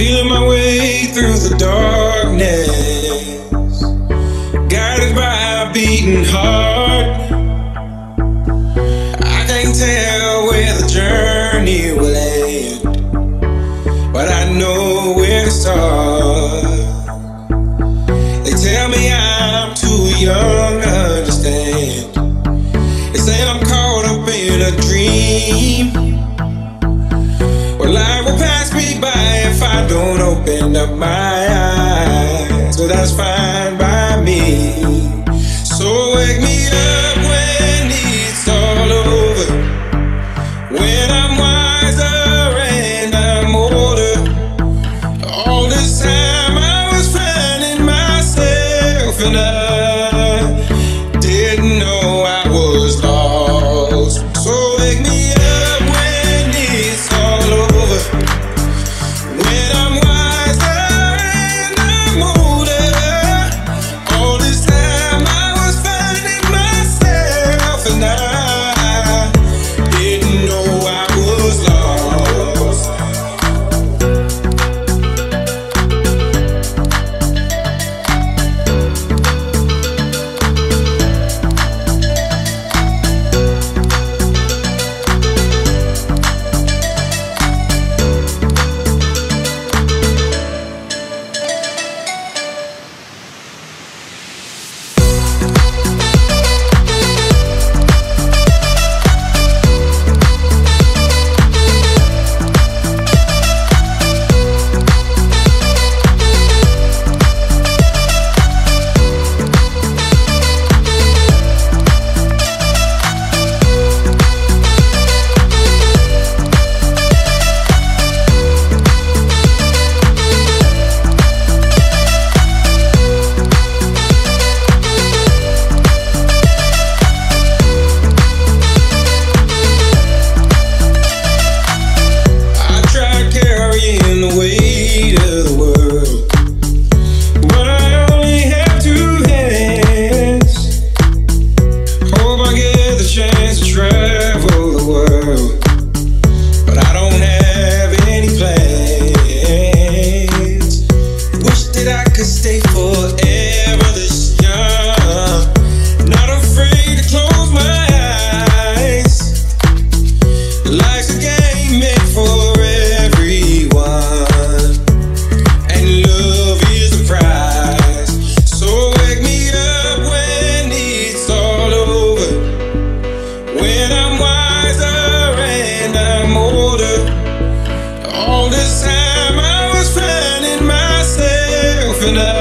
Feeling my way through the darkness, guided by a beating heart. I can't tell where the journey will end, but I know where to start. They tell me I'm too young to understand. They say I'm caught up in a dream. up my eyes, but that's fine by me. So wake me up when it's all over, when I'm wiser and I'm older. All this time I was finding myself enough. finna